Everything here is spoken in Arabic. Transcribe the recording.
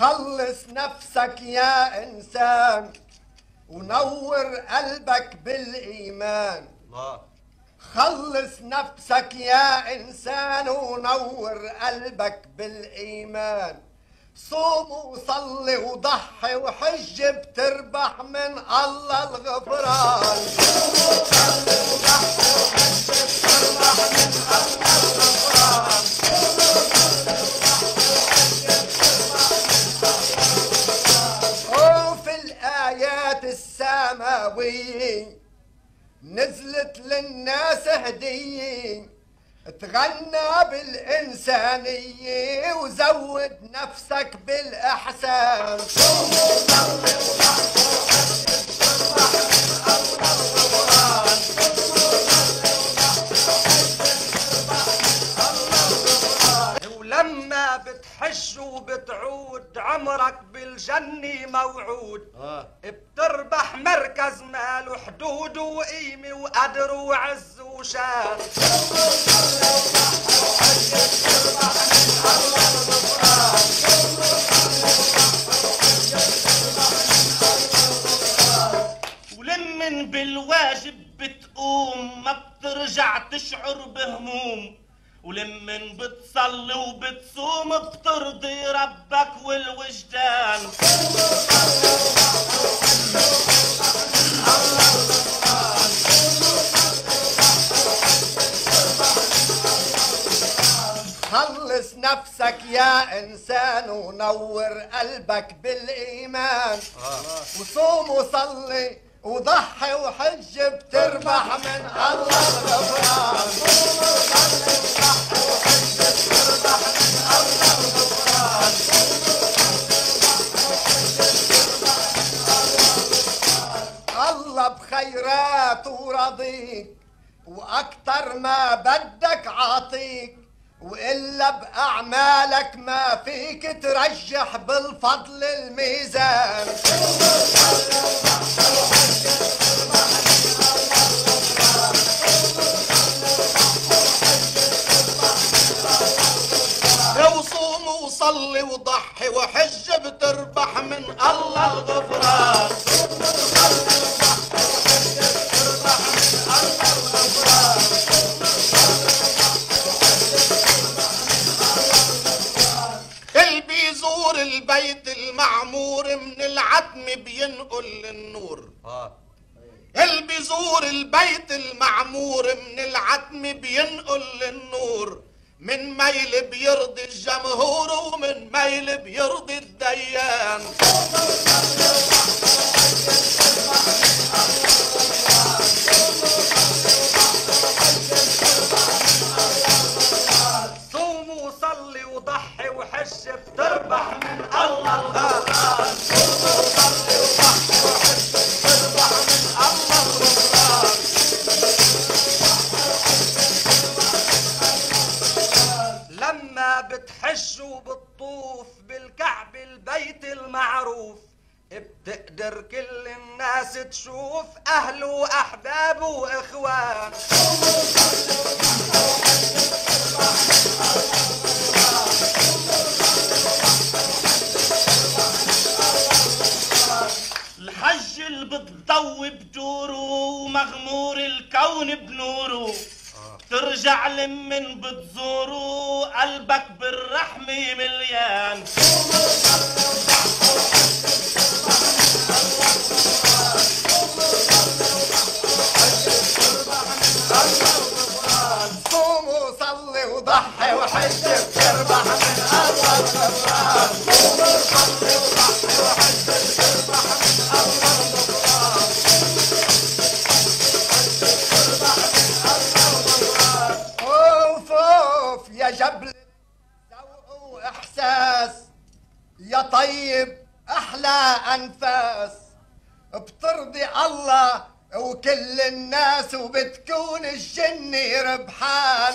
خلص نفسك يا إنسان. ونور قلبك بالإيمان. الله. خلص نفسك يا إنسان ونور قلبك بالإيمان. صوم وصلي وضحي وحج بتربح من الله الغفران. صوم وصلي وضحي وحج السماوية نزلت للناس هدية تغنى بالإنسانية وزود نفسك بالإحسان. بتحج وبتعود عمرك بالجنة موعود. آه. بتربح مركز ماله حدود وقيمة وقدر وعز وشان ولمن بالواجب بتقوم ما بترجع تشعر بهموم. ولمن بتصلي وبتصوم بترضي ربك والوجدان. خلص نفسك يا إنسان ونور قلبك بالإيمان. وصوم وصلي. وضحي وحج بتربح من الله الغفران. وضحي وحج بتربح من الله الغفران الله وأكتر ما بدك عاطيك وإلا بأعمالك ما فيك ترجح بالفضل الميزان. وصلي وضحي وحج بتربح من الله الغفران. بيزور البيت المعمور من العتم بينقل النور آه. اللي بيزور البيت المعمور من العتم بينقل النور من ميل بيرضي الجمهور ومن ميل بيرضي الديان. صوم وصلي وضحي وحج بتربح بتحج وبتطوف بالكعب البيت المعروف بتقدر كل الناس تشوف أهله وأحبابه وإخوان. الحج اللي بتضوي بدوره ومغمور الكون بنوره. ترجع لمن بتزوره قلبك بالرحمة مليان. صوم وصلي وضحي وحج يا جبل ذوق واحساس يا طيب أحلى أنفاس. بترضي الله وكل الناس وبتكون الجنة ربحان.